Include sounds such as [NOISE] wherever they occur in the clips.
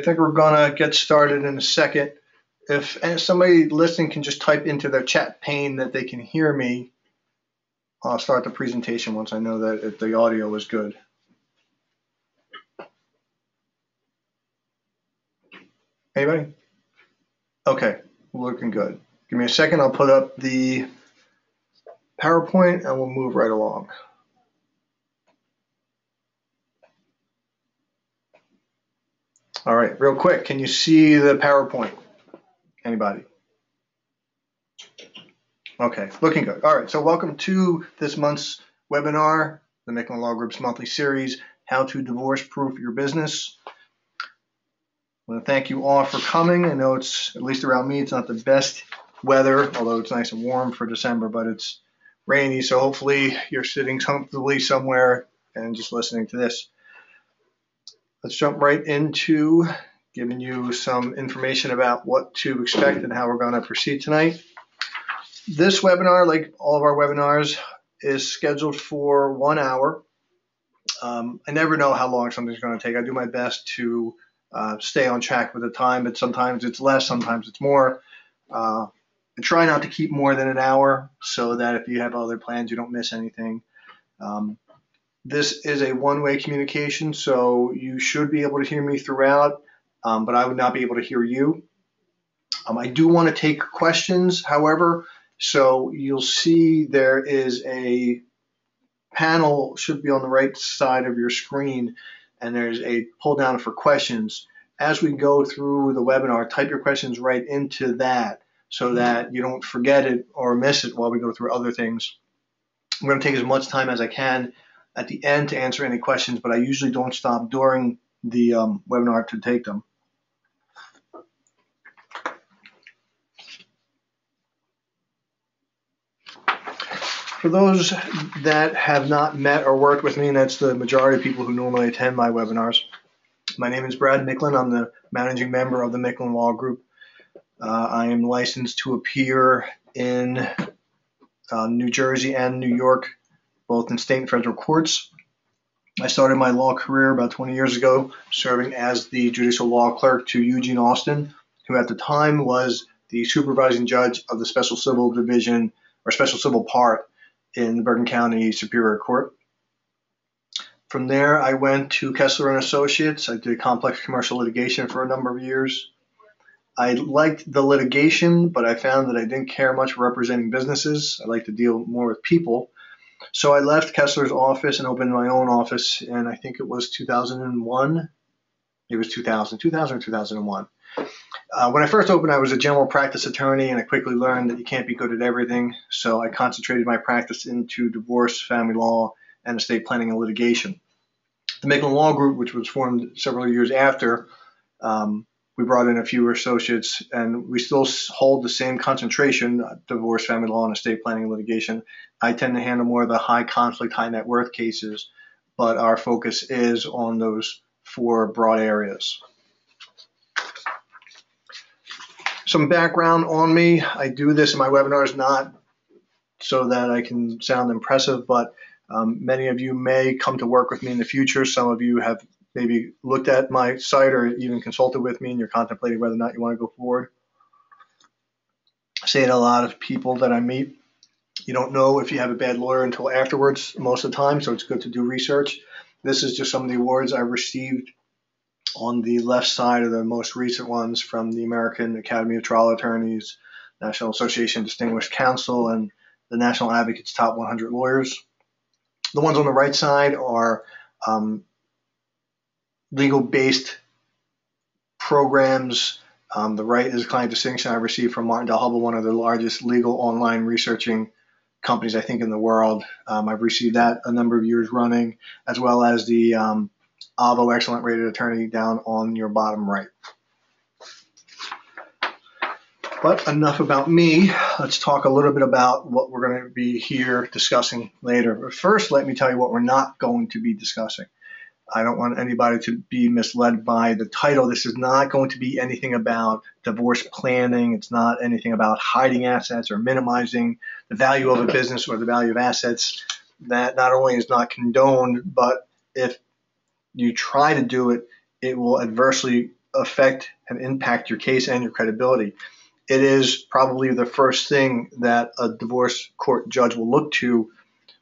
I think we're gonna get started in a second. If somebody listening can just type into their chat pane that they can hear me, I'll start the presentation once I know that the audio is good. Anybody? Okay, looking good. Give me a second, I'll put up the PowerPoint and we'll move right along. All right, real quick, can you see the PowerPoint? Anybody? Okay, looking good. All right, so welcome to this month's webinar, the Micklin Law Group's monthly series, How to Divorce Proof Your Business. I want to thank you all for coming. I know it's, at least around me, it's not the best weather, although it's nice and warm for December, but it's rainy, so hopefully you're sitting comfortably somewhere and just listening to this. Let's jump right into giving you some information about what to expect and how we're going to proceed tonight. This webinar, like all of our webinars, is scheduled for one hour. Um, I never know how long something's going to take. I do my best to uh, stay on track with the time, but sometimes it's less, sometimes it's more. Uh, I try not to keep more than an hour so that if you have other plans, you don't miss anything. Um, this is a one-way communication, so you should be able to hear me throughout, um, but I would not be able to hear you. Um, I do want to take questions, however, so you'll see there is a panel should be on the right side of your screen, and there's a pull down for questions. As we go through the webinar, type your questions right into that so that you don't forget it or miss it while we go through other things. I'm going to take as much time as I can at the end to answer any questions, but I usually don't stop during the um, webinar to take them. For those that have not met or worked with me, and that's the majority of people who normally attend my webinars, my name is Brad Micklin. I'm the managing member of the Micklin Law Group. Uh, I am licensed to appear in uh, New Jersey and New York both in state and federal courts. I started my law career about 20 years ago serving as the judicial law clerk to Eugene Austin, who at the time was the supervising judge of the Special Civil Division or Special Civil Part in the Bergen County Superior Court. From there, I went to Kessler and Associates. I did complex commercial litigation for a number of years. I liked the litigation, but I found that I didn't care much for representing businesses. I like to deal more with people. So I left Kessler's office and opened my own office, and I think it was 2001. It was 2000, 2000 or 2001. Uh, when I first opened, I was a general practice attorney, and I quickly learned that you can't be good at everything. So I concentrated my practice into divorce, family law, and estate planning and litigation. The Micklin Law Group, which was formed several years after, um, we brought in a few associates, and we still hold the same concentration: uh, divorce, family law, and estate planning litigation. I tend to handle more of the high conflict, high net worth cases, but our focus is on those four broad areas. Some background on me. I do this in my webinars not so that I can sound impressive, but um, many of you may come to work with me in the future. Some of you have maybe looked at my site or even consulted with me and you're contemplating whether or not you want to go forward. I say to a lot of people that I meet, you don't know if you have a bad lawyer until afterwards most of the time, so it's good to do research. This is just some of the awards I've received on the left side of the most recent ones from the American Academy of Trial Attorneys, National Association of Distinguished Counsel, and the National Advocates Top 100 Lawyers. The ones on the right side are um, legal based programs. Um, the right is a client distinction I received from Martindale-Hubbell, one of the largest legal online researching companies I think in the world. Um, I've received that a number of years running, as well as the um, Avvo Excellent Rated Attorney down on your bottom right. But enough about me. Let's talk a little bit about what we're going to be here discussing later. But first, let me tell you what we're not going to be discussing. I don't want anybody to be misled by the title. This is not going to be anything about divorce planning. It's not anything about hiding assets or minimizing the value of a business or the value of assets. That not only is not condoned, but if you try to do it, it will adversely affect and impact your case and your credibility. It is probably the first thing that a divorce court judge will look to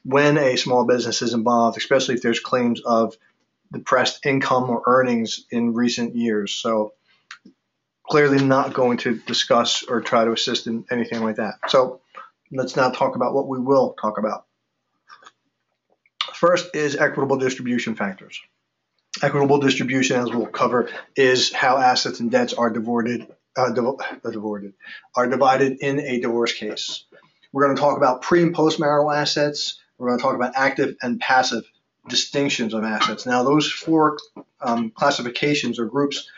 when a small business is involved, especially if there's claims of depressed income or earnings in recent years. So clearly not going to discuss or try to assist in anything like that. So let's now talk about what we will talk about. First is equitable distribution factors. Equitable distribution, as we'll cover, is how assets and debts are divided, uh, uh, divided, are divided in a divorce case. We're going to talk about pre and post marital assets. We're going to talk about active and passive distinctions of assets. Now, those four um, classifications or groups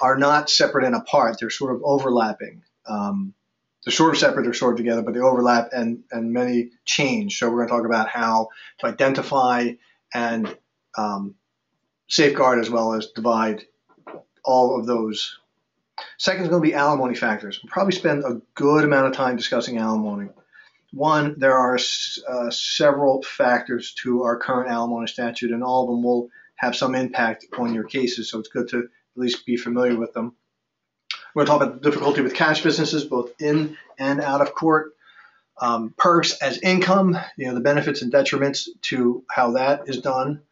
are not separate and apart. They're sort of overlapping. Um, they're sort of separate, they're sort of together, but they overlap and, and many change. So we're going to talk about how to identify and um, safeguard as well as divide all of those. Second is going to be alimony factors. We'll probably spend a good amount of time discussing alimony. One, there are uh, several factors to our current alimony statute, and all of them will have some impact on your cases. So it's good to at least be familiar with them. We're going to talk about the difficulty with cash businesses, both in and out of court. Um, perks as income, you know, the benefits and detriments to how that is done.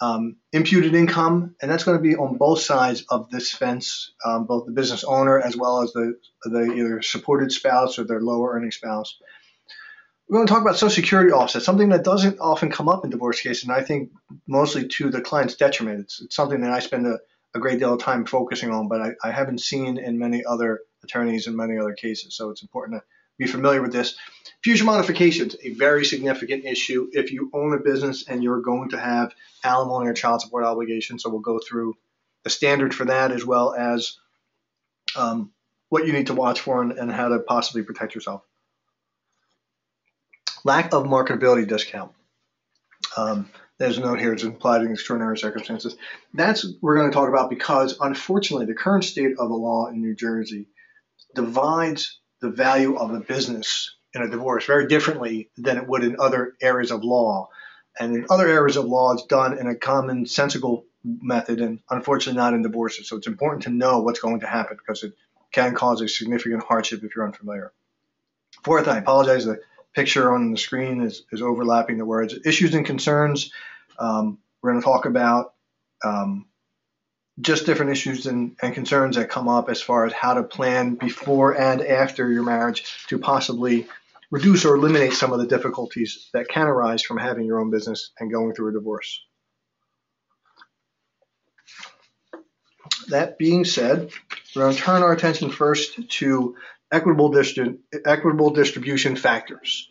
Um, imputed income, and that's going to be on both sides of this fence, um, both the business owner as well as the, the either supported spouse or their lower earning spouse. We're going to talk about Social Security offset, something that doesn't often come up in divorce cases, and I think mostly to the client's detriment. It's, it's something that I spend a, a great deal of time focusing on, but I, I haven't seen in many other attorneys in many other cases. So it's important to be familiar with this. Future modifications, a very significant issue if you own a business and you're going to have alimony or child support obligations. So we'll go through the standard for that as well as um, what you need to watch for and, and how to possibly protect yourself. Lack of marketability discount. Um, there's a note here, it's implied in extraordinary circumstances. That's we're going to talk about because unfortunately the current state of the law in New Jersey divides the value of a business in a divorce very differently than it would in other areas of law. And in other areas of law, it's done in a common sensical method and unfortunately not in divorces. So it's important to know what's going to happen because it can cause a significant hardship if you're unfamiliar. Fourth, I apologize, the picture on the screen is, is overlapping the words. Issues and concerns, um, we're going to talk about um, just different issues and, and, concerns that come up as far as how to plan before and after your marriage to possibly reduce or eliminate some of the difficulties that can arise from having your own business and going through a divorce. That being said, we're going to turn our attention first to equitable, distri- equitable distribution factors.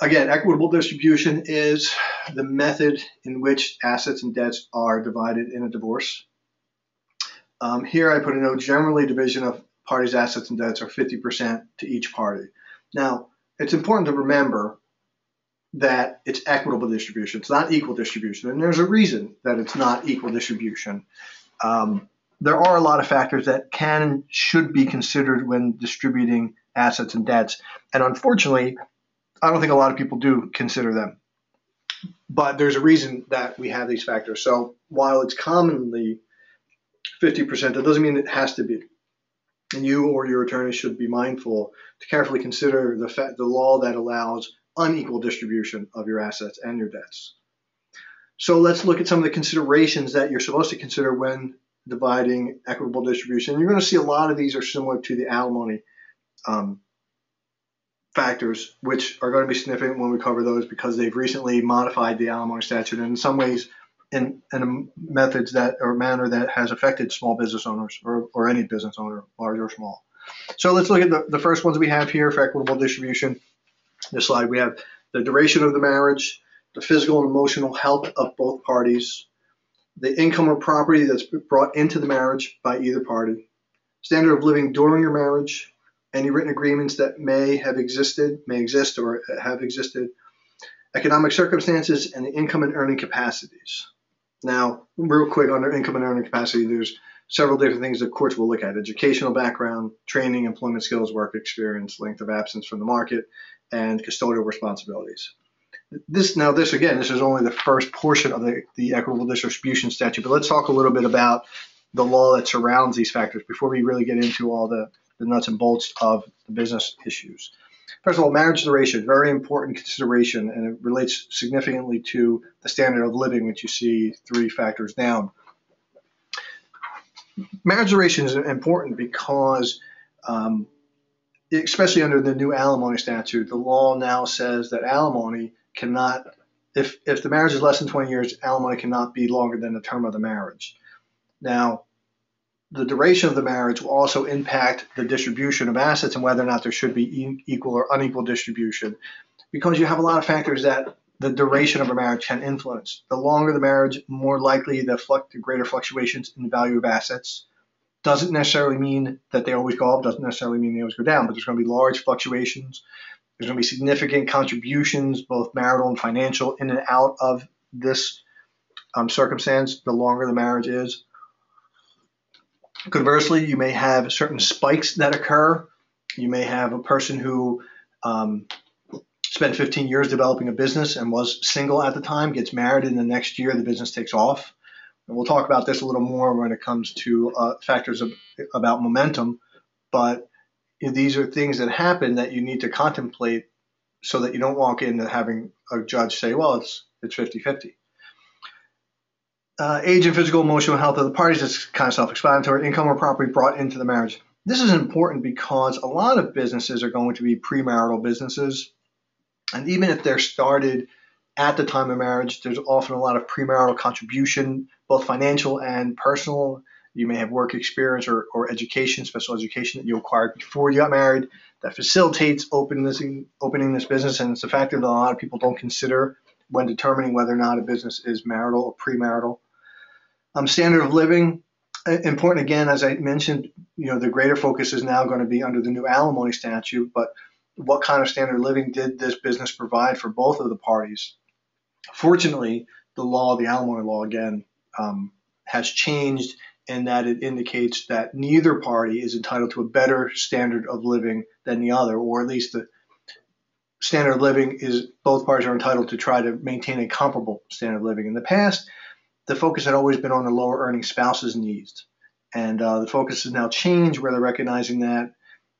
Again, equitable distribution is the method in which assets and debts are divided in a divorce. Um, here I put a note, generally division of parties' assets and debts are 50% to each party. Now, it's important to remember that it's equitable distribution. It's not equal distribution. And there's a reason that it's not equal distribution. Um, there are a lot of factors that can and should be considered when distributing assets and debts. And unfortunately, I don't think a lot of people do consider them. But there's a reason that we have these factors. So while it's commonly 50%, that doesn't mean it has to be. And you or your attorney should be mindful to carefully consider the, fa- the law that allows unequal distribution of your assets and your debts. So let's look at some of the considerations that you're supposed to consider when dividing equitable distribution. You're going to see a lot of these are similar to the alimony um, factors, which are going to be significant when we cover those because they've recently modified the alimony statute and in some ways in, in methods that or manner that has affected small business owners or, or any business owner, large or small. So let's look at the, the first ones we have here for equitable distribution. This slide we have the duration of the marriage, the physical and emotional health of both parties, the income or property that's brought into the marriage by either party, standard of living during your marriage, any written agreements that may have existed, may exist, or have existed, economic circumstances, and the income and earning capacities. Now, real quick, under income and earning capacity, there's several different things the courts will look at educational background, training, employment skills, work experience, length of absence from the market, and custodial responsibilities. This now this again this is only the first portion of the, the equitable distribution statute, but let's talk a little bit about the law that surrounds these factors before we really get into all the, the nuts and bolts of the business issues. First of all, marriage duration, very important consideration, and it relates significantly to the standard of living, which you see three factors down. Marriage duration is important because, um, especially under the new alimony statute, the law now says that alimony cannot, if, if the marriage is less than 20 years, alimony cannot be longer than the term of the marriage. Now, the duration of the marriage will also impact the distribution of assets and whether or not there should be equal or unequal distribution because you have a lot of factors that the duration of a marriage can influence. The longer the marriage, more likely the, the greater fluctuations in the value of assets. Doesn't necessarily mean that they always go up, doesn't necessarily mean they always go down, but there's going to be large fluctuations. There's going to be significant contributions, both marital and financial, in and out of this um, circumstance, the longer the marriage is. Conversely, you may have certain spikes that occur. You may have a person who um, spent 15 years developing a business and was single at the time, gets married, and the next year the business takes off. And we'll talk about this a little more when it comes to uh, factors of, about momentum. But these are things that happen that you need to contemplate so that you don't walk into having a judge say, well, it's it's 50 50 uh, age and physical emotional health of the parties is kind of self-explanatory. Income or property brought into the marriage. This is important because a lot of businesses are going to be premarital businesses, and even if they're started at the time of marriage, there's often a lot of premarital contribution, both financial and personal. You may have work experience or, or education, special education that you acquired before you got married that facilitates opening this, opening this business, and it's a factor that a lot of people don't consider when determining whether or not a business is marital or premarital. Um, standard of living, important again, as I mentioned, you know, the greater focus is now going to be under the new alimony statute, but what kind of standard of living did this business provide for both of the parties? Fortunately, the law, the alimony law again, um, has changed in that it indicates that neither party is entitled to a better standard of living than the other, or at least the standard of living is both parties are entitled to try to maintain a comparable standard of living. In the past, the focus had always been on the lower earning spouse's needs. And uh, the focus has now changed where they're recognizing that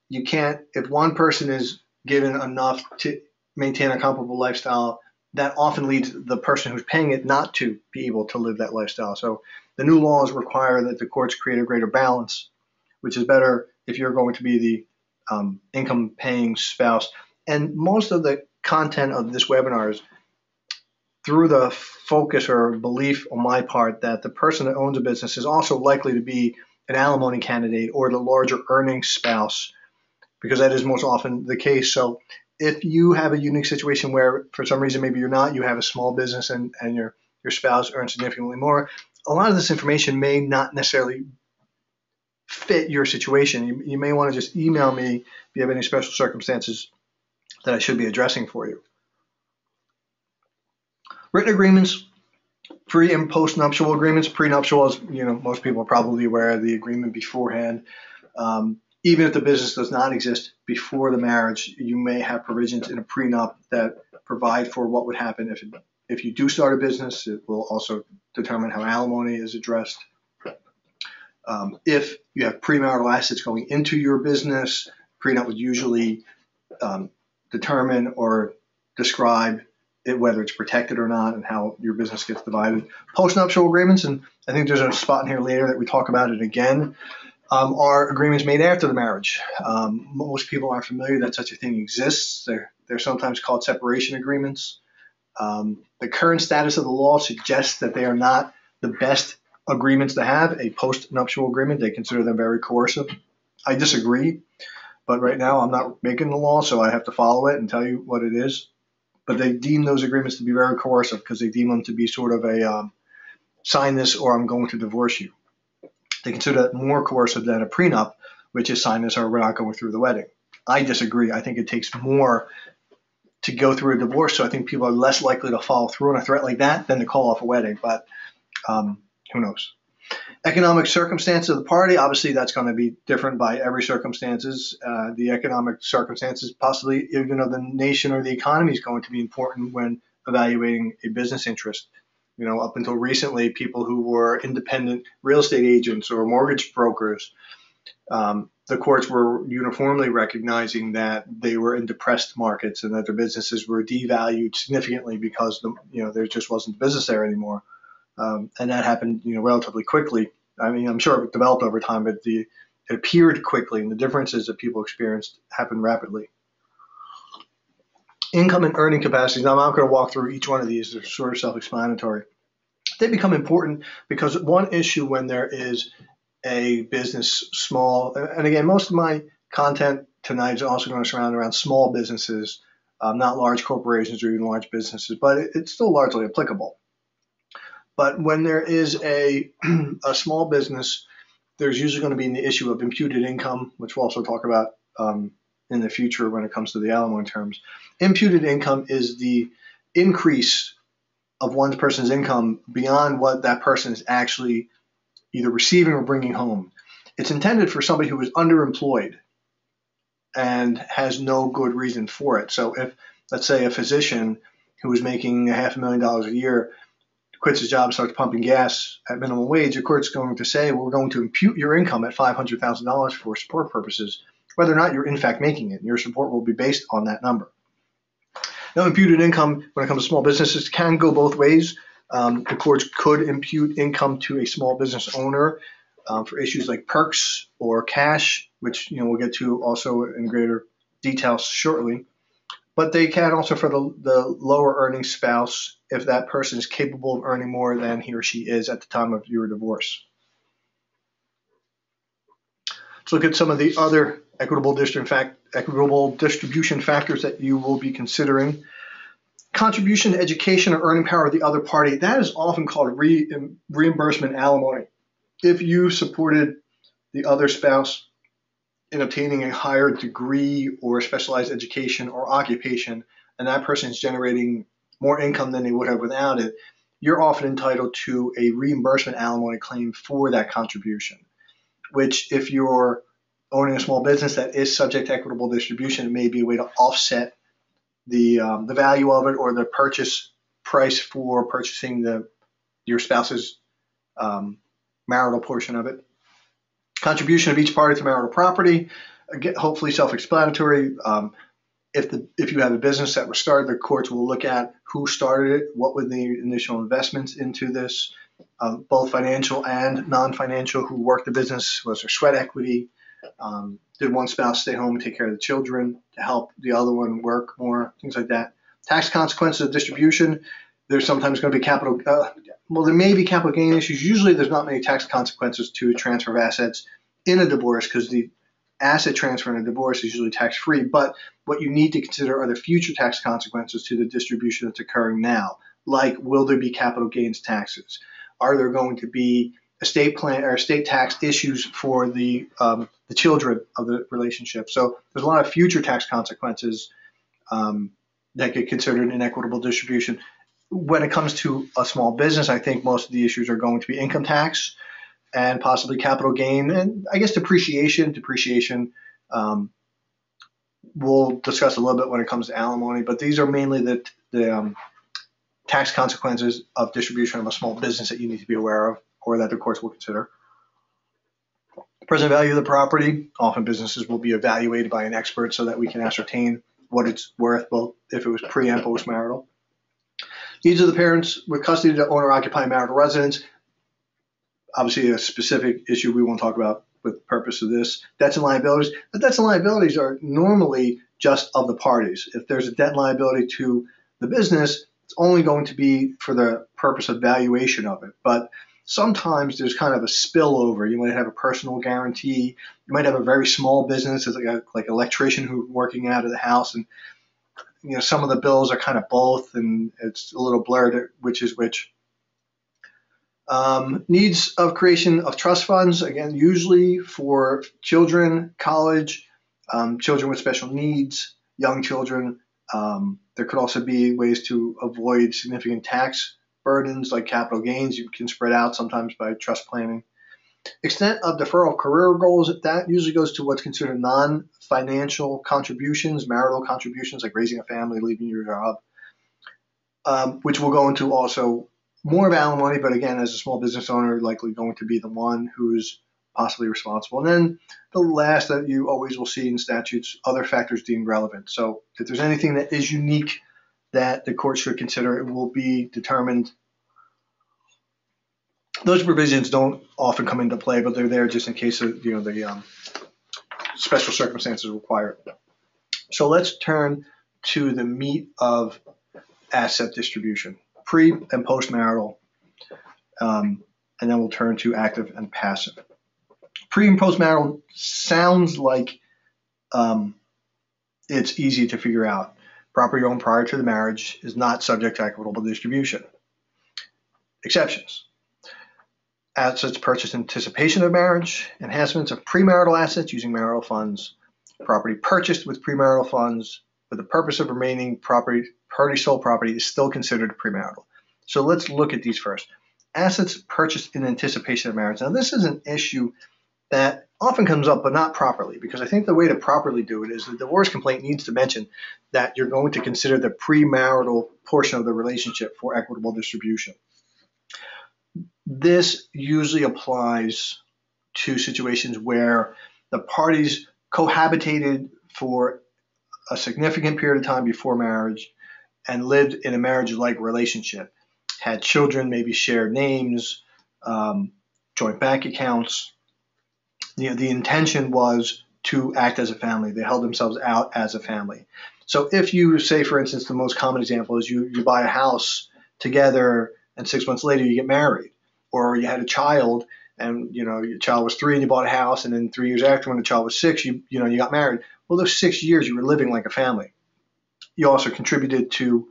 you can't, if one person is given enough to maintain a comparable lifestyle, that often leads the person who's paying it not to be able to live that lifestyle. So the new laws require that the courts create a greater balance, which is better if you're going to be the um, income paying spouse. And most of the content of this webinar is through the focus or belief on my part that the person that owns a business is also likely to be an alimony candidate or the larger earning spouse, because that is most often the case. So if you have a unique situation where for some reason maybe you're not, you have a small business and, and your your spouse earns significantly more, a lot of this information may not necessarily fit your situation. You, you may want to just email me if you have any special circumstances that I should be addressing for you. Written agreements, pre and post nuptial agreements. Prenuptial is, you know, most people are probably aware of the agreement beforehand. Um, even if the business does not exist before the marriage, you may have provisions in a prenup that provide for what would happen if it, if you do start a business. It will also determine how alimony is addressed. Um, if you have premarital assets going into your business, prenup would usually um, determine or describe it, whether it's protected or not and how your business gets divided. Postnuptial agreements, and I think there's a spot in here later that we talk about it again, um, are agreements made after the marriage. Um, most people aren't familiar that such a thing exists. They're, they're sometimes called separation agreements. Um, the current status of the law suggests that they are not the best agreements to have. A post-nuptial agreement, they consider them very coercive. I disagree, but right now I'm not making the law, so I have to follow it and tell you what it is but they deem those agreements to be very coercive because they deem them to be sort of a um, sign this or I'm going to divorce you. They consider that more coercive than a prenup, which is sign this or we're not going through the wedding. I disagree. I think it takes more to go through a divorce, so I think people are less likely to follow through on a threat like that than to call off a wedding. But um, who knows? Economic circumstances of the party, obviously, that's going to be different by every circumstances. Uh, the economic circumstances, possibly even of the nation or the economy, is going to be important when evaluating a business interest. You know, up until recently, people who were independent real estate agents or mortgage brokers, um, the courts were uniformly recognizing that they were in depressed markets and that their businesses were devalued significantly because the, you know there just wasn't business there anymore, um, and that happened you know relatively quickly. I mean, I'm sure it developed over time, but the it appeared quickly, and the differences that people experienced happened rapidly. Income and earning capacities. Now, I'm not going to walk through each one of these; they're sort of self-explanatory. They become important because one issue when there is a business small, and again, most of my content tonight is also going to surround around small businesses, um, not large corporations or even large businesses, but it's still largely applicable. But when there is a, [CLEARS THROAT] a small business, there's usually going to be the issue of imputed income, which we'll also talk about um, in the future when it comes to the alimony terms. Imputed income is the increase of one person's income beyond what that person is actually either receiving or bringing home. It's intended for somebody who is underemployed and has no good reason for it. So if, let's say, a physician who is making a half a million dollars a year quits his job, starts pumping gas at minimum wage, the court's going to say, we're going to impute your income at $500,000 for support purposes, whether or not you're in fact making it. Your support will be based on that number. Now, imputed income, when it comes to small businesses, can go both ways. Um, the courts could impute income to a small business owner um, for issues like perks or cash, which you know we'll get to also in greater detail shortly. But they can also for the, the lower earning spouse if that person is capable of earning more than he or she is at the time of your divorce. Let's look at some of the other equitable, fact, equitable distribution factors that you will be considering contribution to education or earning power of the other party, that is often called re- reimbursement alimony. If you supported the other spouse in obtaining a higher degree or specialized education or occupation, and that person is generating more income than they would have without it, you're often entitled to a reimbursement alimony claim for that contribution. Which, if you're owning a small business that is subject to equitable distribution, it may be a way to offset the um, the value of it or the purchase price for purchasing the your spouse's um, marital portion of it. Contribution of each party to marital property, again, hopefully self-explanatory. Um, if the if you have a business that was started, the courts will look at who started it, what were the initial investments into this, um, both financial and non-financial. Who worked the business? Was there sweat equity? Um, did one spouse stay home and take care of the children to help the other one work more? Things like that. Tax consequences of distribution. There's sometimes going to be capital. Uh, well, there may be capital gain issues. Usually, there's not many tax consequences to transfer of assets in a divorce because the asset transfer in a divorce is usually tax free. But what you need to consider are the future tax consequences to the distribution that's occurring now. Like, will there be capital gains taxes? Are there going to be estate plan or estate tax issues for the um, the children of the relationship. So there's a lot of future tax consequences um, that get considered in equitable distribution. When it comes to a small business, I think most of the issues are going to be income tax and possibly capital gain, and I guess depreciation. Depreciation. Um, we'll discuss a little bit when it comes to alimony, but these are mainly the, the um, tax consequences of distribution of a small business that you need to be aware of or that the courts will consider. The present value of the property, often businesses will be evaluated by an expert so that we can ascertain what it's worth, both if it was pre and post marital. Needs of the parents with custody to own or occupy marital residence. Obviously, a specific issue we won't talk about with the purpose of this. Debts and liabilities. The debts and liabilities are normally just of the parties. If there's a debt liability to the business, it's only going to be for the purpose of valuation of it. But sometimes there's kind of a spillover. You might have a personal guarantee. You might have a very small business, like a like electrician who's working out of the house, and you know some of the bills are kind of both, and it's a little blurred which is which. Um, needs of creation of trust funds again, usually for children, college, um, children with special needs, young children. Um, there could also be ways to avoid significant tax burdens like capital gains you can spread out sometimes by trust planning. Extent of deferral of career goals, that usually goes to what's considered non financial contributions, marital contributions like raising a family, leaving your job, um, which we'll go into also more of alimony, but again, as a small business owner, likely going to be the one who's possibly responsible. And then the last that you always will see in statutes, other factors deemed relevant. So if there's anything that is unique that the court should consider, it will be determined. Those provisions don't often come into play, but they're there just in case of, you know the um, special circumstances require it. So let's turn to the meat of asset distribution, pre and post marital, um, and then we'll turn to active and passive. Pre and post marital sounds like um, it's easy to figure out. Property owned prior to the marriage is not subject to equitable distribution. Exceptions. Assets purchased in anticipation of marriage, enhancements of premarital assets using marital funds, property purchased with premarital funds for the purpose of remaining property, party sole property is still considered premarital. So let's look at these first. Assets purchased in anticipation of marriage. Now, this is an issue that often comes up, but not properly, because I think the way to properly do it is the divorce complaint needs to mention that you're going to consider the premarital portion of the relationship for equitable distribution. This usually applies to situations where the parties cohabitated for a significant period of time before marriage and lived in a marriage like relationship, had children, maybe shared names, um, joint bank accounts. You know, the intention was to act as a family. They held themselves out as a family. So if you say, for instance, the most common example is you, you buy a house together and six months later you get married, or you had a child and you know your child was three and you bought a house, and then three years after, when the child was six, you you know you got married. Well, those six years you were living like a family. You also contributed to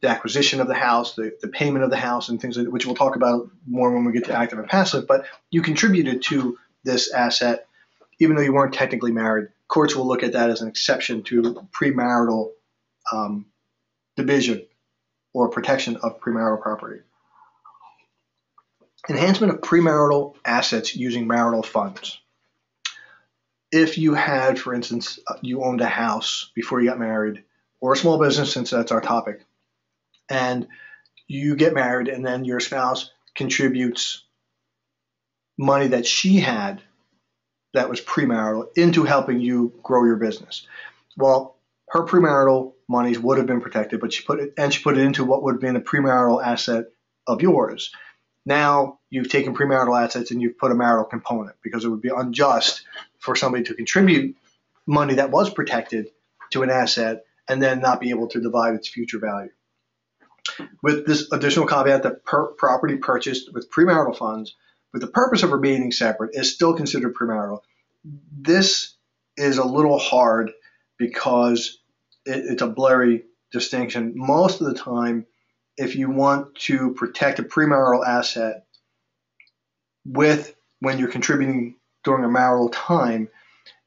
the acquisition of the house, the, the payment of the house, and things like, which we'll talk about more when we get to active and passive. But you contributed to this asset, even though you weren't technically married. Courts will look at that as an exception to premarital um, division or protection of premarital property. Enhancement of premarital assets using marital funds. If you had, for instance, uh, you owned a house before you got married, or a small business, since that's our topic, and you get married, and then your spouse contributes money that she had that was premarital into helping you grow your business. Well, her premarital monies would have been protected, but she put it and she put it into what would have been a premarital asset of yours. Now you've taken premarital assets and you've put a marital component because it would be unjust for somebody to contribute money that was protected to an asset and then not be able to divide its future value. With this additional caveat that per- property purchased with premarital funds with the purpose of remaining separate is still considered premarital. This is a little hard because it, it's a blurry distinction. Most of the time, if you want to protect a premarital asset with when you're contributing during a marital time,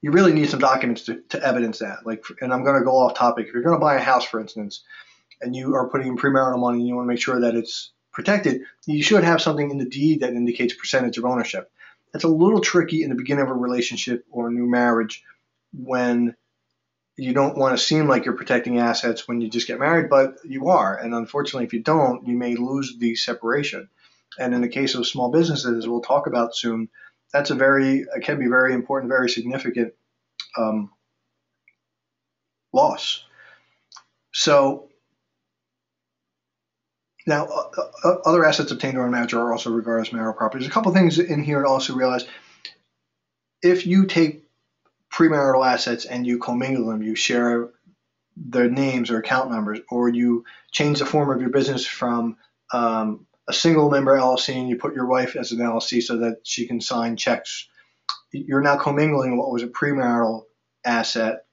you really need some documents to, to evidence that. Like, and I'm going to go off topic. If you're going to buy a house, for instance, and you are putting in premarital money you want to make sure that it's protected, you should have something in the deed that indicates percentage of ownership. That's a little tricky in the beginning of a relationship or a new marriage when you don't want to seem like you're protecting assets when you just get married, but you are. And unfortunately, if you don't, you may lose the separation. And in the case of small businesses, we'll talk about soon, that's a very, it can be very important, very significant um, loss. So now, other assets obtained during marriage are also regarded as marital property. There's a couple things in here to also realize. If you take premarital assets and you commingle them, you share their names or account numbers, or you change the form of your business from um, a single member LLC and you put your wife as an LLC so that she can sign checks. You're now commingling what was a premarital asset,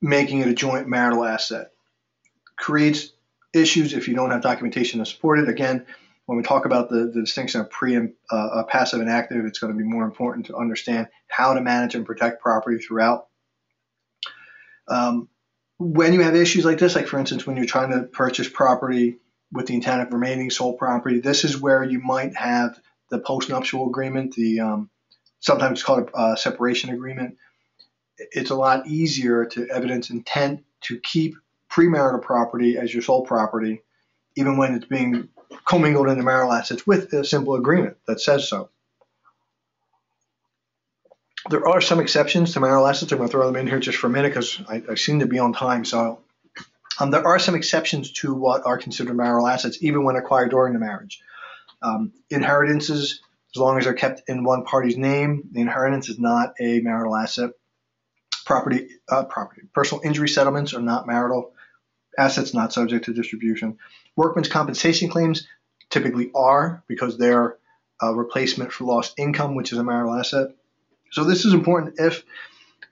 making it a joint marital asset. Creates issues if you don't have documentation to support it. Again, when we talk about the, the distinction of pre and uh, uh, passive and active, it's going to be more important to understand how to manage and protect property throughout. Um, when you have issues like this, like for instance, when you're trying to purchase property with the intent of remaining sole property, this is where you might have the postnuptial agreement, the um, sometimes called a uh, separation agreement. It's a lot easier to evidence intent to keep premarital property as your sole property, even when it's being commingled into marital assets with a simple agreement that says so. There are some exceptions to marital assets. I'm going to throw them in here just for a minute because I, I, seem to be on time. So um, there are some exceptions to what are considered marital assets, even when acquired during the marriage. Um, inheritances, as long as they're kept in one party's name, the inheritance is not a marital asset. Property, uh, property, personal injury settlements are not marital assets, not subject to distribution. Workman's compensation claims typically are because they're a replacement for lost income, which is a marital asset. So this is important if,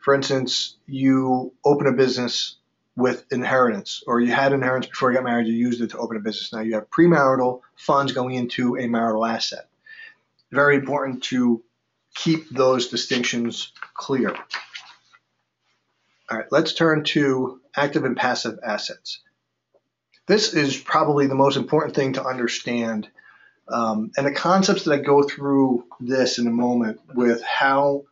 for instance, you open a business with inheritance, or you had inheritance before you got married, you used it to open a business. Now you have premarital funds going into a marital asset. Very important to keep those distinctions clear. All right, let's turn to active and passive assets. This is probably the most important thing to understand. Um, and the concepts that I go through this in a moment with how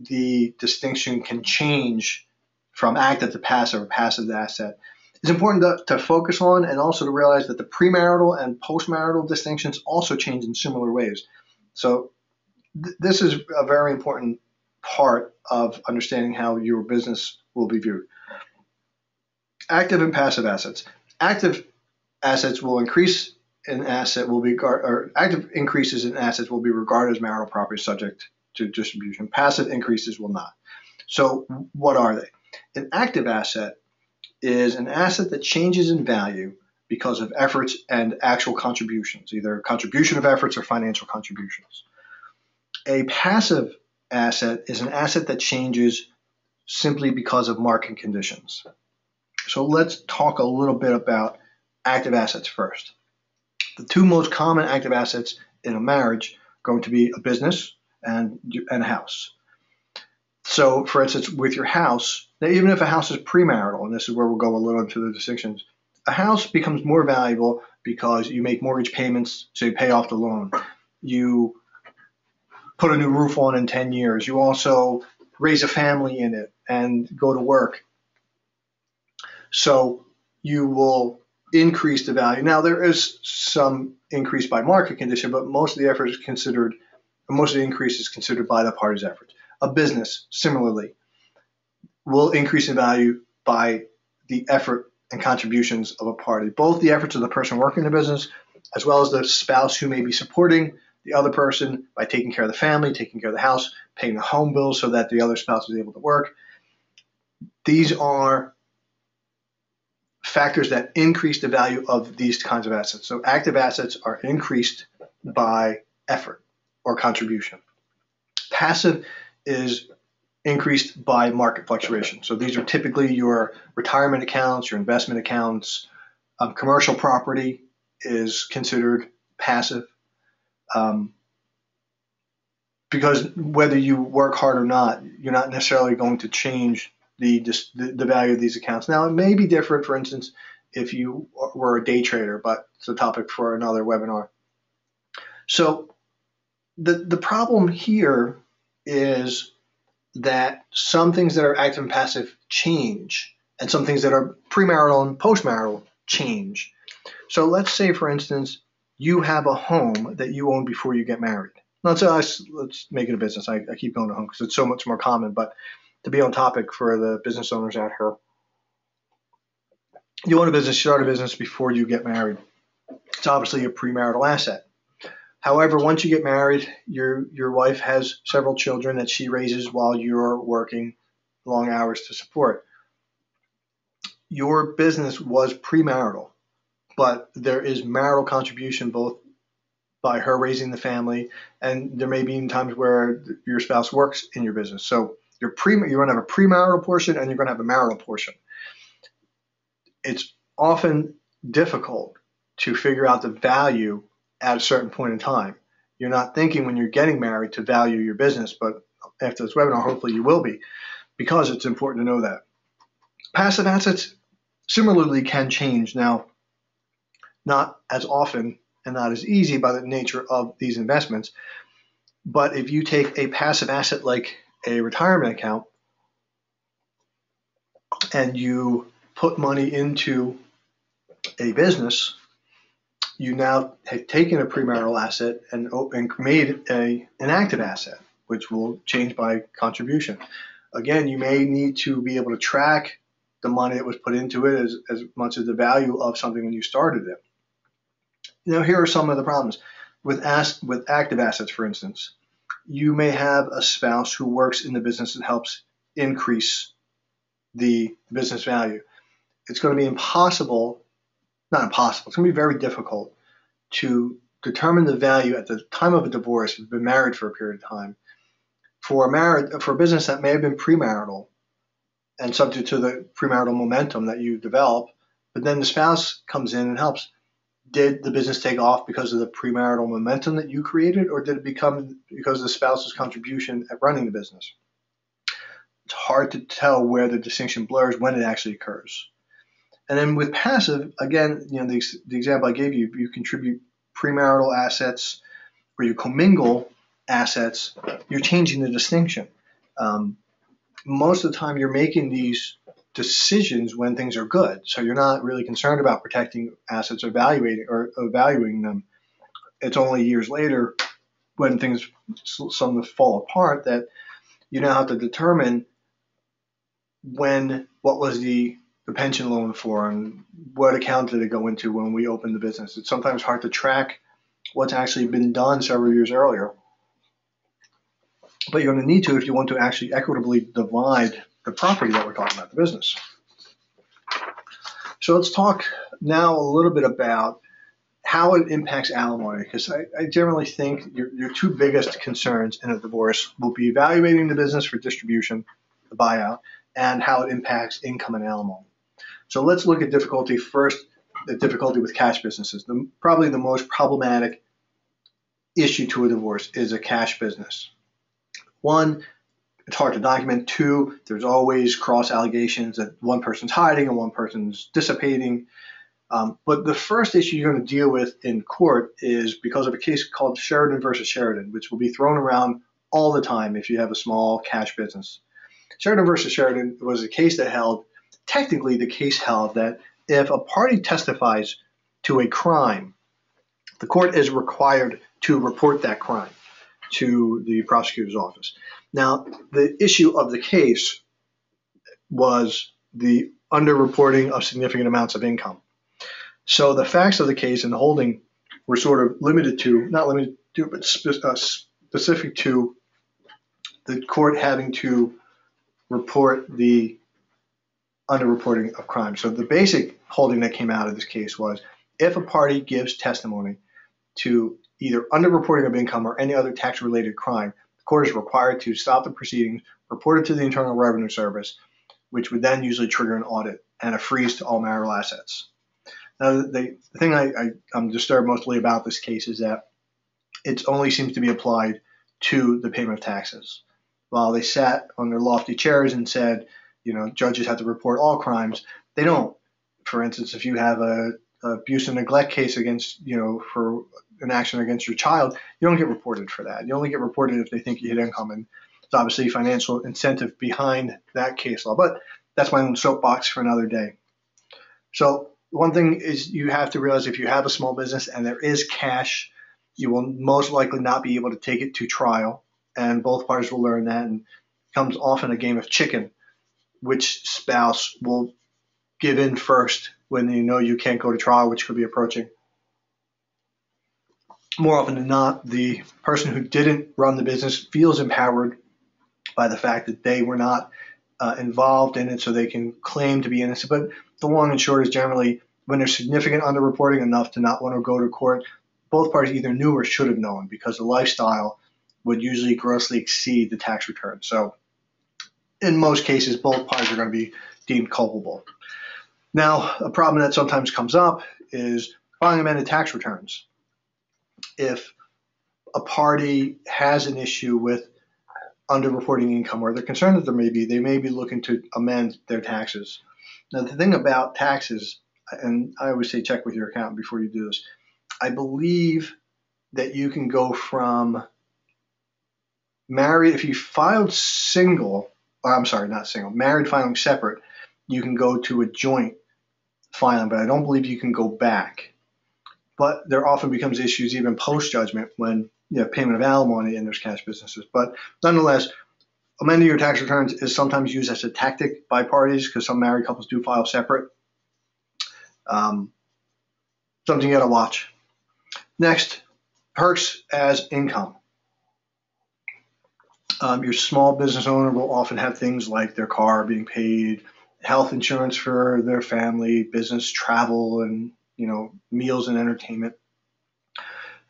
the distinction can change from active to passive or passive to asset is important to, to, focus on and also to realize that the premarital and postmarital distinctions also change in similar ways. So th- this is a very important part of understanding how your business will be viewed. Active and passive assets. Active assets will increase in asset will be or active increases in assets will be regarded as marital property subject to distribution. Passive increases will not. So what are they? An active asset is an asset that changes in value because of efforts and actual contributions, either contribution of efforts or financial contributions. A passive asset is an asset that changes simply because of market conditions. So let's talk a little bit about active assets first. The two most common active assets in a marriage are going to be a business and, and a house. So, for instance, with your house, now even if a house is premarital, and this is where we'll go a little into the distinctions, a house becomes more valuable because you make mortgage payments, so you pay off the loan. You put a new roof on in 10 years. You also raise a family in it and go to work. So you will increase the value. Now there is some increase by market condition, but most of the effort is considered, most of the increase is considered by the party's efforts. A business, similarly, will increase in value by the effort and contributions of a party, both the efforts of the person working the business, as well as the spouse who may be supporting the other person by taking care of the family, taking care of the house, paying the home bills so that the other spouse is able to work. These are factors that increase the value of these kinds of assets. So active assets are increased by effort or contribution. Passive is increased by market fluctuation. So these are typically your retirement accounts, your investment accounts. Um, commercial property is considered passive um, because whether you work hard or not, you're not necessarily going to change the, the, the value of these accounts. Now, it may be different, for instance, if you were a day trader, but it's a topic for another webinar. So the, the problem here is that some things that are active and passive change, and some things that are premarital and postmarital change. So let's say, for instance, you have a home that you own before you get married. Let's, let's make it a business. I, I keep going to home because it's so much more common, but to be on topic for the business owners out here. You own a business, start a business before you get married. It's obviously a premarital asset. However, once you get married, your your wife has several children that she raises while you're working long hours to support. Your business was premarital, but there is marital contribution both by her raising the family, and there may be times where your spouse works in your business. So you're pre you're going to have a premarital portion and you're going to have a marital portion. It's often difficult to figure out the value at a certain point in time. You're not thinking when you're getting married to value your business, but after this webinar, hopefully you will be, because it's important to know that. Passive assets similarly can change now, not as often and not as easy by the nature of these investments. But if you take a passive asset like a retirement account and you put money into a business, you now have taken a premarital asset and, and made a, an active asset, which will change by contribution. Again, you may need to be able to track the money that was put into it as, as much as the value of something when you started it. Now, here are some of the problems with as, with active assets, for instance. You may have a spouse who works in the business and helps increase the business value. It's going to be impossible not impossible. It's going to be very difficult to determine the value at the time of a divorce if you've been married for a period of time for a marriage for a business that may have been premarital and subject to the premarital momentum that you develop, but then the spouse comes in and helps. Did the business take off because of the premarital momentum that you created, or did it become because of the spouse's contribution at running the business? It's hard to tell where the distinction blurs when it actually occurs. And then with passive, again, you know, the, the example I gave you, you contribute premarital assets or you commingle assets, you're changing the distinction. Um, most of the time, you're making these decisions when things are good, so you're not really concerned about protecting assets or evaluating or evaluating them. It's only years later when things some fall apart that you now have to determine when what was the the pension loan for and what account did it go into when we opened the business. It's sometimes hard to track what's actually been done several years earlier. But you're going to need to if you want to actually equitably divide the property that we're talking about, the business. So let's talk now a little bit about how it impacts alimony, because I, I, generally think your, your two biggest concerns in a divorce will be evaluating the business for distribution, the buyout, and how it impacts income and alimony. So let's look at difficulty first, the difficulty with cash businesses. The, probably the most problematic issue to a divorce is a cash business. One, it's hard to document. Two, there's always cross allegations that one person's hiding and one person's dissipating. Um, but the first issue you're going to deal with in court is because of a case called Sheridan versus Sheridan, which will be thrown around all the time if you have a small cash business. Sheridan versus Sheridan was a case that held technically the case held that if a party testifies to a crime, the court is required to report that crime to the prosecutor's office. Now, the issue of the case was the underreporting of significant amounts of income. So the facts of the case and the holding were sort of limited to, not limited to, but spe- uh, specific to the court having to report the underreporting of crime. So the basic holding that came out of this case was if a party gives testimony to either underreporting of income or any other tax related crime, court is required to stop the proceedings, report it to the Internal Revenue Service, which would then usually trigger an audit and a freeze to all marital assets. Now, the, the thing I, I, I'm disturbed mostly about this case is that it only seems to be applied to the payment of taxes. While they sat on their lofty chairs and said, you know, judges have to report all crimes. They don't. For instance, if you have a, a abuse and neglect case against, you know, for an action against your child, you don't get reported for that. You only get reported if they think you hit income, and there's obviously financial incentive behind that case law. But that's my own soapbox for another day. So one thing is you have to realize if you have a small business and there is cash, you will most likely not be able to take it to trial, and both parties will learn that. And comes often a game of chicken which spouse will give in first when you know you can't go to trial, which could be approaching. More often than not, the person who didn't run the business feels empowered by the fact that they were not uh, involved in it, so they can claim to be innocent. But the long and short is generally when there's significant underreporting enough to not want to go to court, both parties either knew or should have known because the lifestyle would usually grossly exceed the tax return. So in most cases, both parties are going to be deemed culpable. Now, a problem that sometimes comes up is filing amended tax returns. If a party has an issue with underreporting income or they're concerned that there may be, they may be looking to amend their taxes. Now, the thing about taxes, and I always say check with your accountant before you do this, I believe that you can go from married, if you filed single or I'm sorry, not single, married filing separate, you can go to a joint filing, but I don't believe you can go back. But there often becomes issues even post judgment when you have payment of alimony and there's cash businesses. But nonetheless, amending your tax returns is sometimes used as a tactic by parties because some married couples do file separate. Um, something you got to watch. Next, perks as income. Um, your small business owner will often have things like their car being paid, health insurance for their family, business travel, and you know meals and entertainment.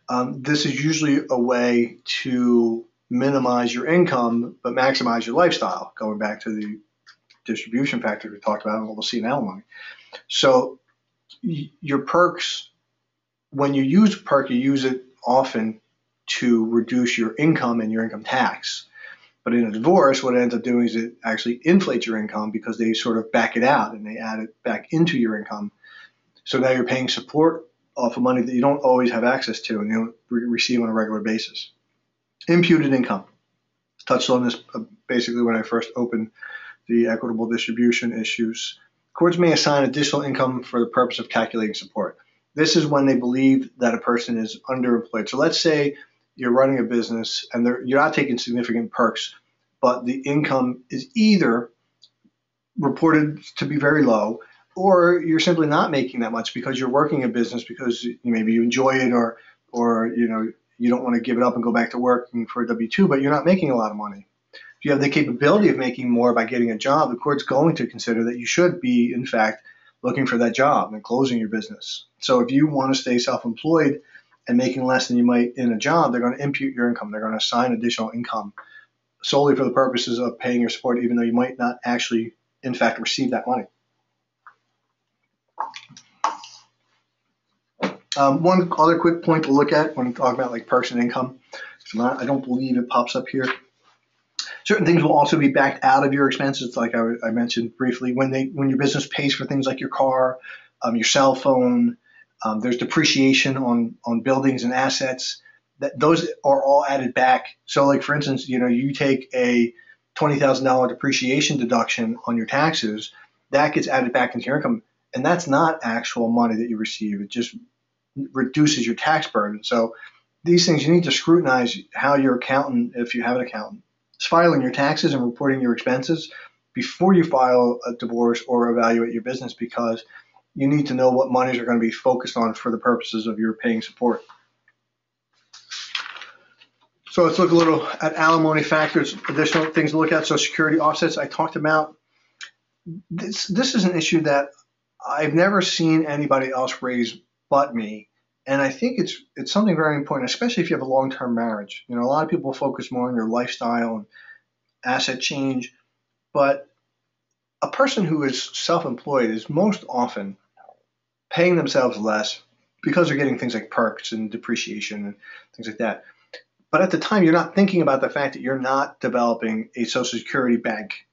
Um, this is usually a way to minimize your income but maximize your lifestyle. Going back to the distribution factor we talked about, and we'll see in alimony. So your perks, when you use perk, you use it often to reduce your income and your income tax. But in a divorce, what it ends up doing is it actually inflates your income because they sort of back it out and they add it back into your income. So now you're paying support off of money that you don't always have access to and you don't re- receive on a regular basis. Imputed income. Touched on this uh, basically when I first opened the equitable distribution issues. Courts may assign additional income for the purpose of calculating support. This is when they believe that a person is underemployed. So let's say you're running a business and you're not taking significant perks, but the income is either reported to be very low or you're simply not making that much because you're working a business because maybe you enjoy it or or you know you don't want to give it up and go back to working for a W2, but you're not making a lot of money. If you have the capability of making more by getting a job, the court's going to consider that you should be, in fact, looking for that job and closing your business. So if you want to stay self-employed and making less than you might in a job, they're going to impute your income. They're going to assign additional income solely for the purposes of paying your support, even though you might not actually, in fact, receive that money. Um, one other quick point to look at when talking about like perks and income, not, I don't believe it pops up here. Certain things will also be backed out of your expenses, like I, I mentioned briefly. When they when your business pays for things like your car, um, your cell phone, um, there's depreciation on on buildings and assets. That those are all added back. So, like for instance, you know, you take a twenty thousand dollar depreciation deduction on your taxes, that gets added back into your income, and that's not actual money that you receive. It just reduces your tax burden. So, these things you need to scrutinize how your accountant, if you have an accountant, is filing your taxes and reporting your expenses before you file a divorce or evaluate your business because you need to know what monies are going to be focused on for the purposes of your paying support. So let's look a little at alimony factors, additional things to look at. So security offsets, I talked about. This, this is an issue that I've never seen anybody else raise but me. And I think it's it's something very important, especially if you have a long-term marriage. You know, a lot of people focus more on your lifestyle and asset change, but a person who is self-employed is most often paying themselves less because they're getting things like perks and depreciation and things like that. But at the time, you're not thinking about the fact that you're not developing a Social Security bank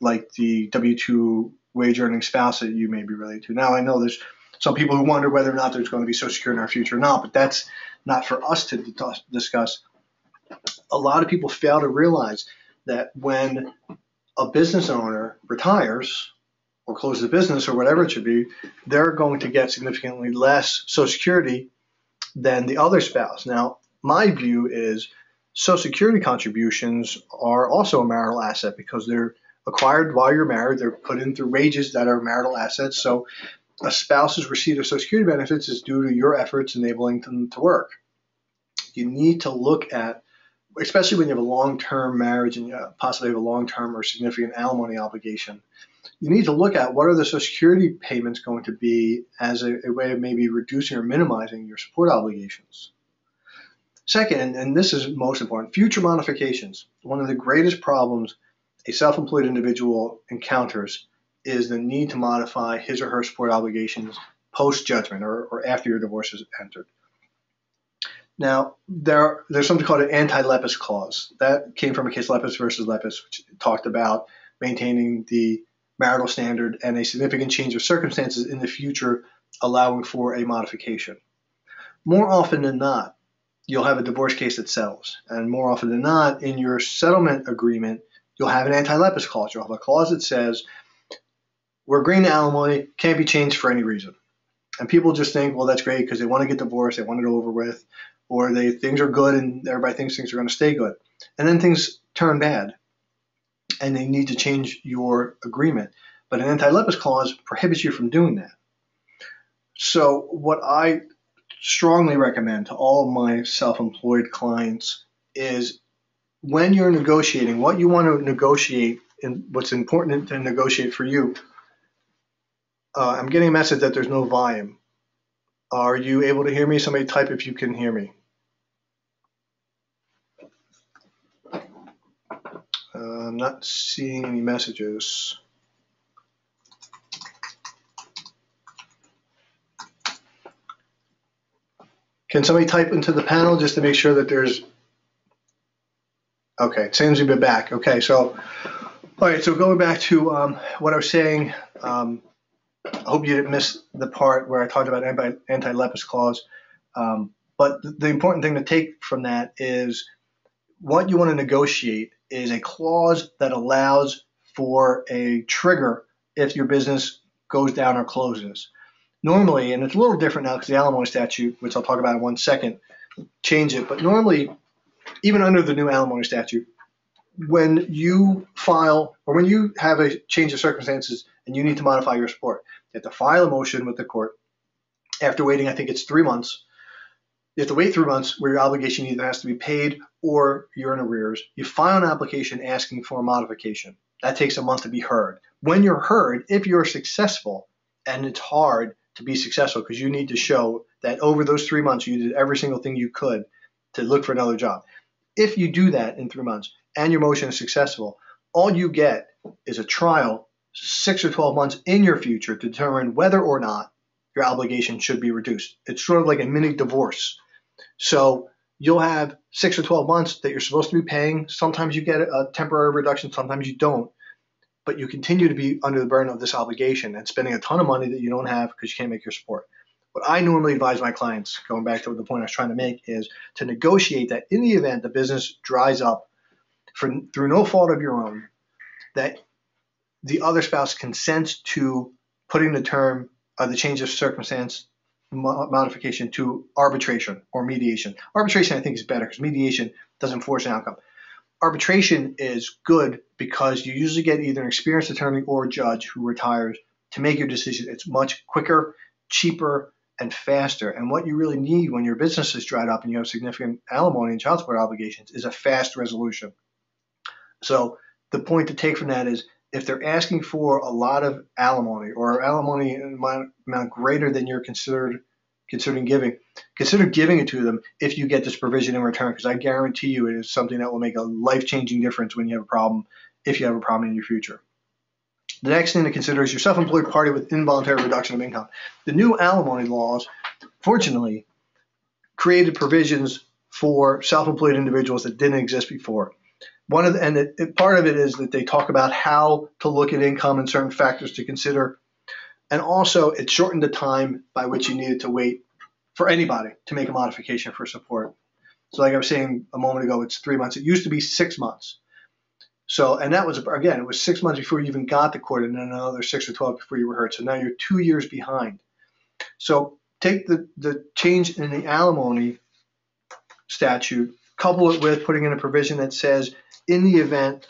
like the W 2 wage earning spouse that you may be related to. Now, I know there's some people who wonder whether or not there's going to be Social Security in our future or not, but that's not for us to discuss. A lot of people fail to realize that when a business owner retires, or closes the business or whatever it should be, they're going to get significantly less Social Security than the other spouse. Now, my view is Social Security contributions are also a marital asset because they're acquired while you're married. They're put in through wages that are marital assets. So a spouse's receipt of Social Security benefits is due to your efforts enabling them to work. You need to look at, especially when you have a long term marriage and possibly have a long term or significant alimony obligation you need to look at what are the Social Security payments going to be as a, a way of maybe reducing or minimizing your support obligations. Second, and this is most important, future modifications. One of the greatest problems a self employed individual encounters is the need to modify his or her support obligations post judgment or, or after your divorce is entered. Now, there, there's something called an anti Lepis clause. That came from a case Lepis versus Lepis, which talked about maintaining the marital standard and a significant change of circumstances in the future allowing for a modification. More often than not, you'll have a divorce case that settles. And more often than not, in your settlement agreement, you'll have an anti Lepis clause. You'll have a clause that says, we're agreeing to alimony, can't be changed for any reason. And people just think, well, that's great because they want to get divorced, they want it over with, or they things are good and everybody thinks things are going to stay good. And then things turn bad and they need to change your agreement. But an anti-Lepis clause prohibits you from doing that. So what I strongly recommend to all my self-employed clients is when you're negotiating, what you want to negotiate and what's important to negotiate for you. Uh, I'm getting a message that there's no volume. Are you able to hear me? Somebody type if you can hear me. Uh, I'm not seeing any messages. Can somebody type into the panel just to make sure that there's Okay, it seems to be back. Okay, so, all right, so going back to um, what I was saying, um, I hope you didn't miss the part where I talked about anti Lepis clause. Um, but the important thing to take from that is what you want to negotiate is a clause that allows for a trigger if your business goes down or closes. Normally, and it's a little different now because the alimony statute, which I'll talk about in one second, change it. But normally, even under the new alimony statute, when you file or when you have a change of circumstances and you need to modify your support, you have to file a motion with the court. After waiting, I think it's three months. You have to wait three months where your obligation either has to be paid or you're in arrears. You file an application asking for a modification. That takes a month to be heard. When you're heard, if you're successful, and it's hard to be successful because you need to show that over those three months you did every single thing you could to look for another job. If you do that in three months and your motion is successful, all you get is a trial six or 12 months in your future to determine whether or not your obligation should be reduced. It's sort of like a mini divorce. So you'll have six or 12 months that you're supposed to be paying. Sometimes you get a temporary reduction, sometimes you don't. But you continue to be under the burden of this obligation and spending a ton of money that you don't have because you can't make your support. What I normally advise my clients, going back to the point I was trying to make, is to negotiate that in the event the business dries up for, through no fault of your own, that the other spouse consents to putting the term of the change of circumstance modification to arbitration or mediation. Arbitration, I think, is better because mediation doesn't force an outcome. Arbitration is good because you usually get either an experienced attorney or a judge who retires to make your decision. It's much quicker, cheaper, and faster. And what you really need when your business is dried up and you have significant alimony and child support obligations is a fast resolution. So the point to take from that is if they're asking for a lot of alimony or alimony amount, greater than you're considered considering giving, consider giving it to them if you get this provision in return, because I guarantee you it is something that will make a life changing difference when you have a problem, if you have a problem in your future. The next thing to consider is your self-employed party with involuntary reduction of income. The new alimony laws, fortunately, created provisions for self-employed individuals that didn't exist before. One of the, and it, it, part of it is that they talk about how to look at income and certain factors to consider, and also it shortened the time by which you needed to wait for anybody to make a modification for support. So, like I was saying a moment ago, it's three months. It used to be six months. So, and that was, again, it was six months before you even got the court and then another six or 12 before you were heard. So now you're two years behind. So take the, the change in the alimony statute, couple it with putting in a provision that says in the event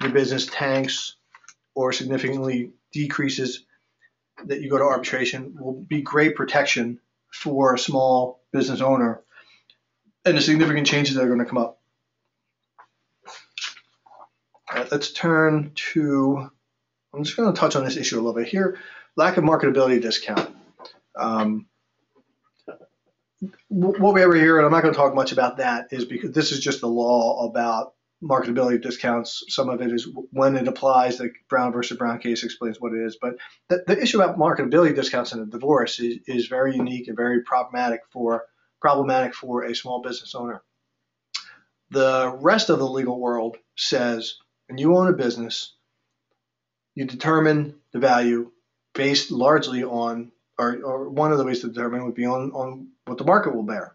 your business tanks or significantly decreases, that you go to arbitration will be great protection for a small business owner and the significant changes that are going to come up. All right, let's turn to, I'm just going to touch on this issue a little bit here. Lack of marketability discount. Um, what we ever hear, and I'm not going to talk much about that, is because this is just the law about marketability discounts. Some of it is when it applies. The Brown versus Brown case explains what it is. But the, the issue about marketability discounts in a divorce is, is very unique and very problematic for problematic for a small business owner. The rest of the legal world says and you own a business, you determine the value based largely on, or, or one of the ways to determine would be on, on what the market will bear.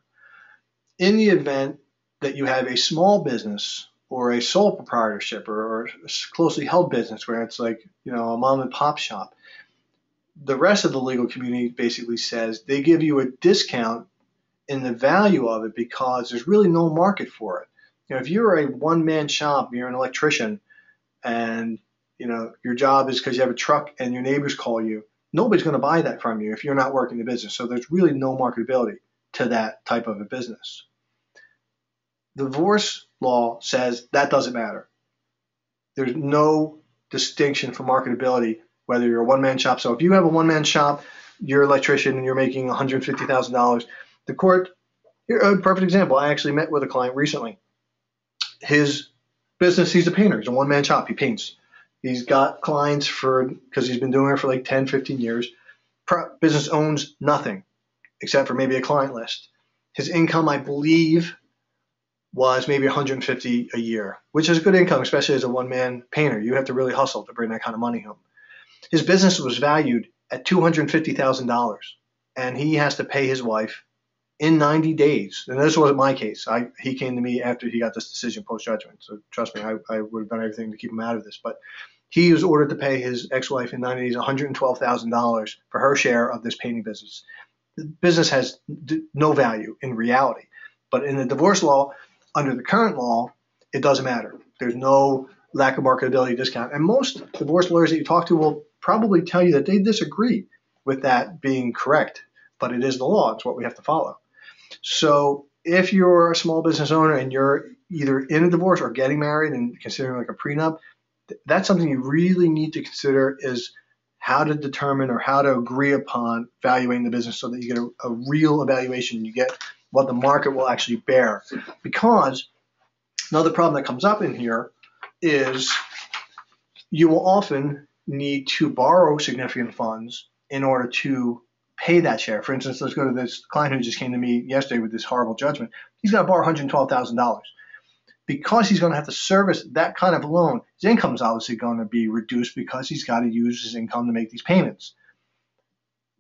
In the event that you have a small business or a sole proprietorship or, or a closely held business where it's like, you know, a mom and pop shop, the rest of the legal community basically says they give you a discount in the value of it because there's really no market for it. You know, if you're a one man shop, you're an electrician, and you know your job is because you have a truck and your neighbors call you, nobody's going to buy that from you if you're not working the business. So there's really no marketability to that type of a business. The divorce law says that doesn't matter. There's no distinction for marketability whether you're a one man shop. So if you have a one man shop, you're an electrician and you're making $150,000, the court, here, a perfect example. I actually met with a client recently. His business, he's a painter, he's a one man shop, he paints. He's got clients for, because he's been doing it for like 10, 15 years. Business owns nothing except for maybe a client list. His income, I believe, was maybe 150 a year, which is good income, especially as a one man painter. You have to really hustle to bring that kind of money home. His business was valued at $250,000, and he has to pay his wife in 90 days. And this wasn't my case. I, he came to me after he got this decision post judgment. So trust me, I, I would have done everything to keep him out of this. But he was ordered to pay his ex-wife in 90 days $112,000 for her share of this painting business. The business has no value in reality. But in the divorce law, under the current law, it doesn't matter. There's no lack of marketability discount. And most divorce lawyers that you talk to will probably tell you that they disagree with that being correct, but it is the law. It's what we have to follow. So if you're a small business owner and you're either in a divorce or getting married and considering like a prenup, that's something you really need to consider is how to determine or how to agree upon valuing the business so that you get a, a real evaluation. You get what the market will actually bear. Because another problem that comes up in here is you will often need to borrow significant funds in order to pay that share. For instance, let's go to this client who just came to me yesterday with this horrible judgment. He's going to borrow $112,000. Because he's going to have to service that kind of loan, his income is obviously going to be reduced because he's got to use his income to make these payments.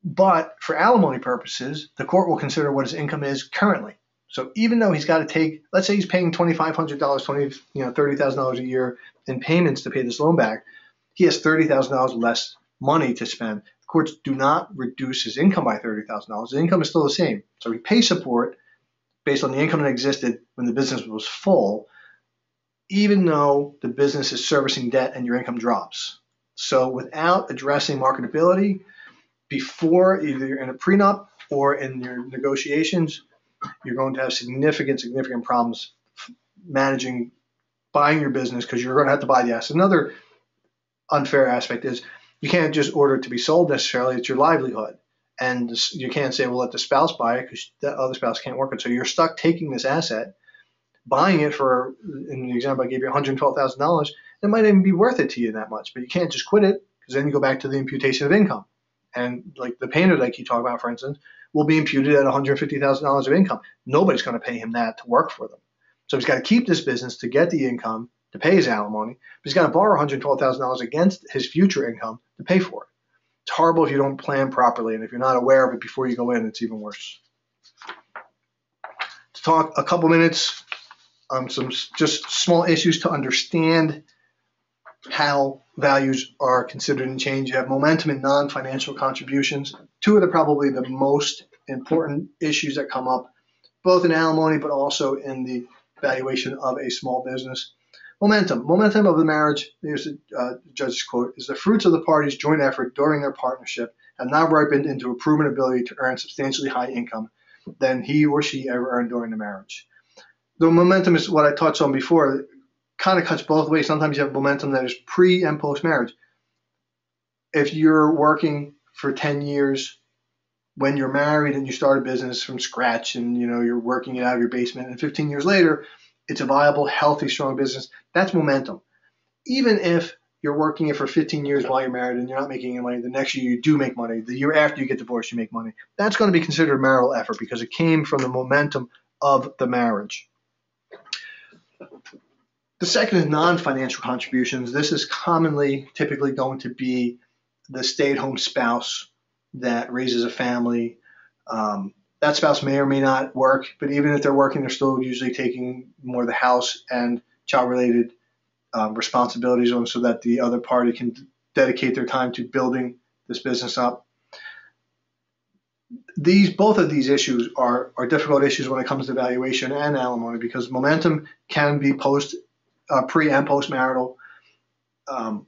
But for alimony purposes, the court will consider what his income is currently. So even though he's got to take, let's say he's paying $2,500, 20, you know, $30,000 a year in payments to pay this loan back, he has $30,000 less money to spend. Courts do not reduce his income by $30,000. His income is still the same. So he pays support based on the income that existed when the business was full, even though the business is servicing debt and your income drops. So without addressing marketability before either in a prenup or in your negotiations, you're going to have significant, significant problems managing buying your business because you're going to have to buy the asset. Another unfair aspect is you can't just order it to be sold necessarily. It's your livelihood. And you can't say, well, let the spouse buy it because the other spouse can't work it. So you're stuck taking this asset, buying it for, in the example I gave you, $112,000. It might even be worth it to you that much, but you can't just quit it because then you go back to the imputation of income. And like the painter that you talk about, for instance, will be imputed at $150,000 of income. Nobody's going to pay him that to work for them. So he's got to keep this business to get the income to pay his alimony, but he's got to borrow $112,000 against his future income to pay for it. It's horrible if you don't plan properly, and if you're not aware of it before you go in, it's even worse. To talk a couple minutes on some just small issues to understand how values are considered and change. You have momentum and non-financial contributions. Two of the probably the most important issues that come up, both in alimony but also in the valuation of a small business. Momentum. Momentum of the marriage, here's the uh, judge's quote, is the fruits of the parties' joint effort during their partnership have now ripened into a proven ability to earn substantially high income than he or she ever earned during the marriage. The momentum is what I touched on before, kind of cuts both ways. Sometimes you have momentum that is pre and post marriage. If you're working for 10 years when you're married and you start a business from scratch and you know you're working it out of your basement and 15 years later it's a viable, healthy, strong business. That's momentum. Even if you're working it for 15 years while you're married and you're not making any money, the next year you do make money. The year after you get divorced, you make money. That's going to be considered marital effort because it came from the momentum of the marriage. The second is non financial contributions. This is commonly, typically going to be the stay at home spouse that raises a family. Um, that spouse may or may not work, but even if they're working, they're still usually taking more of the house and child related um, responsibilities on so that the other party can dedicate their time to building this business up. These both of these issues are, are difficult issues when it comes to valuation and alimony because momentum can be post uh, pre and post marital. Um,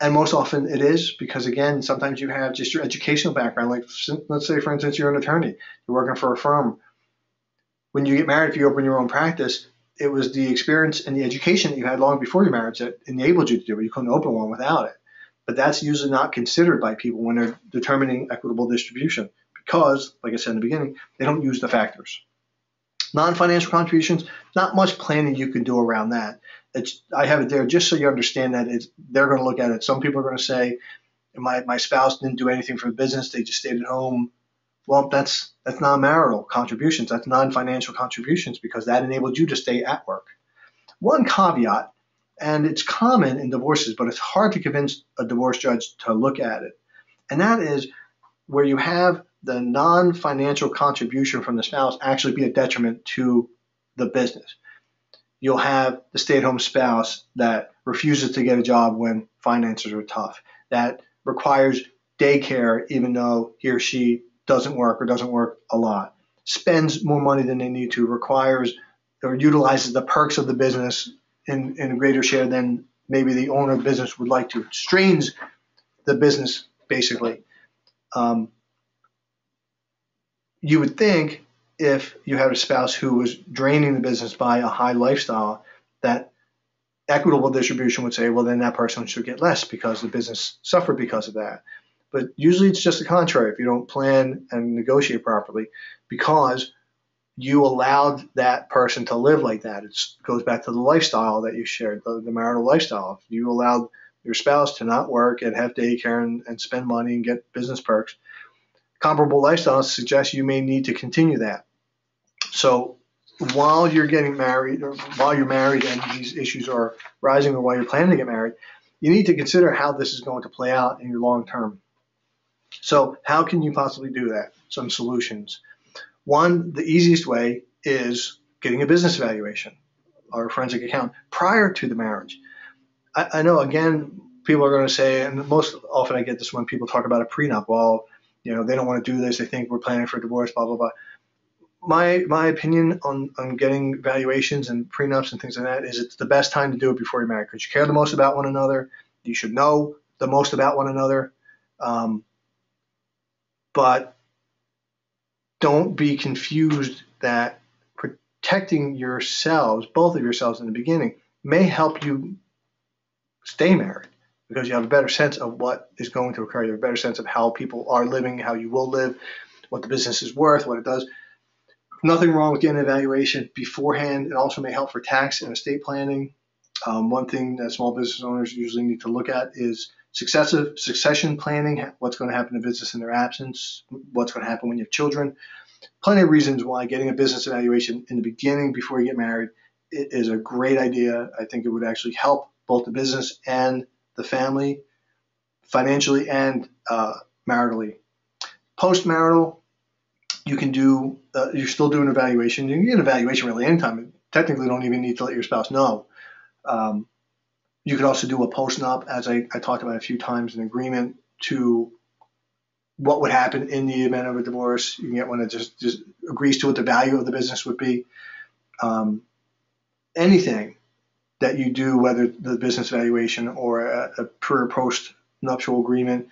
and most often it is because again sometimes you have just your educational background. Like let's say for instance you're an attorney. You're working for a firm. When you get married if you open your own practice it was the experience and the education that you had long before your marriage that enabled you to do it. You couldn't open one without it. But that's usually not considered by people when they're determining equitable distribution because like i said in the beginning they don't use the factors. Non-financial contributions not much planning you can do around that it's I have it there just so you understand that it's they're going to look at it. Some people are going to say, my my spouse didn't do anything for the business; they just stayed at home. Well, that's that's non-marital contributions. That's non-financial contributions because that enabled you to stay at work. One caveat, and it's common in divorces, but it's hard to convince a divorce judge to look at it, and that is where you have the non-financial contribution from the spouse actually be a detriment to the business you'll have the stay at home spouse that refuses to get a job when finances are tough, that requires daycare even though he or she doesn't work or doesn't work a lot, spends more money than they need to, requires or utilizes the perks of the business in, in a greater share than maybe the owner of business would like to, strains the business basically. Um, you would think if you had a spouse who was draining the business by a high lifestyle, that equitable distribution would say, well, then that person should get less because the business suffered because of that. But usually it's just the contrary if you don't plan and negotiate properly because you allowed that person to live like that. It goes back to the lifestyle that you shared, the, the marital lifestyle. If you allowed your spouse to not work and have daycare and, and spend money and get business perks, comparable lifestyles suggest you may need to continue that. So while you're getting married, or while you're married and these issues are rising, or while you're planning to get married, you need to consider how this is going to play out in your long term. So, how can you possibly do that? Some solutions. One, the easiest way is getting a business evaluation or a forensic account prior to the marriage. I, I know, again, people are going to say, and most often I get this when people talk about a prenup. Well, you know, they don't want to do this. They think we're planning for divorce, blah, blah, blah my my opinion on, on getting valuations and prenups and things like that is it's the best time to do it before you marry because you care the most about one another. You should know the most about one another. Um, but don't be confused that protecting yourselves, both of yourselves in the beginning, may help you stay married because you have a better sense of what is going to occur. You have a better sense of how people are living, how you will live, what the business is worth, what it does Nothing wrong with getting an evaluation beforehand. It also may help for tax and estate planning. Um, one thing that small business owners usually need to look at is successive succession planning. What's going to happen to business in their absence? What's going to happen when you have children? Plenty of reasons why getting a business evaluation in the beginning before you get married is a great idea. I think it would actually help both the business and the family financially and uh, maritally. Post marital, you can do uh, you're still doing evaluation. You can get an evaluation really anytime. You technically, don't even need to let your spouse know. Um, you could also do a post-nup, as I, I talked about a few times, an agreement to what would happen in the event of a divorce. You can get one that just, just agrees to what the value of the business would be. Um, anything that you do, whether the business valuation or a, a pre or post nuptial agreement,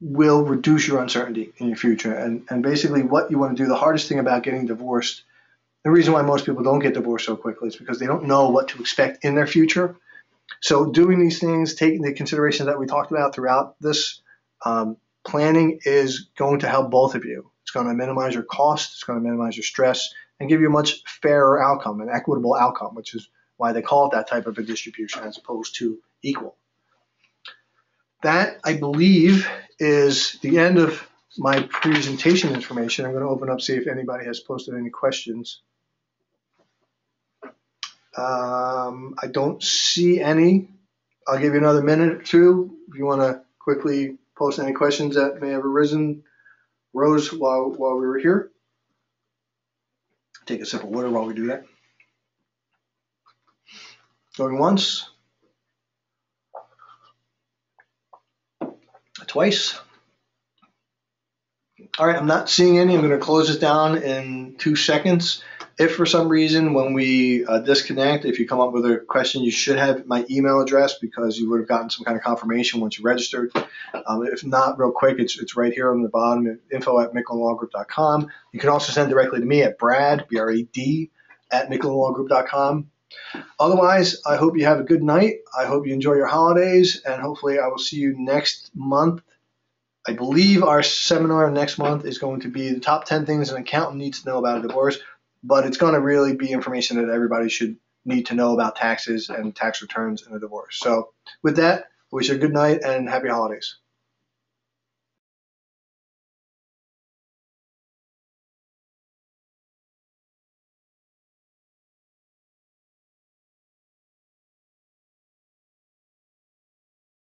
will reduce your uncertainty in your future. And, and basically, what you want to do, the hardest thing about getting divorced, the reason why most people don't get divorced so quickly is because they don't know what to expect in their future. So, doing these things, taking the considerations that we talked about throughout this, um, planning is going to help both of you. It's going to minimize your cost, it's going to minimize your stress, and give you a much fairer outcome, an equitable outcome, which is why they call it that type of a distribution as opposed to equal that, I believe, is the end of my presentation information. I'm going to open up, see if anybody has posted any questions. Um, I don't see any. I'll give you another minute or two if you want to quickly post any questions that may have arisen, rose while, while we were here. Take a sip of water while we do that. Going once. Twice. All right, I'm not seeing any. I'm going to close this down in two seconds. If for some reason when we uh, disconnect, if you come up with a question, you should have my email address because you would have gotten some kind of confirmation once you registered. Um, if not, real quick, it's, it's right here on the bottom, info at micklinlawgroup.com. You can also send directly to me at brad, B-R-A-D, at micklinlawgroup.com. Otherwise, I hope you have a good night. I hope you enjoy your holidays, and hopefully I will see you next month. I believe our seminar next month is going to be the top 10 things an accountant needs to know about a divorce but it's going to really be information that everybody should need to know about taxes and tax returns in a divorce. So, with that, I wish you a good night and happy holidays.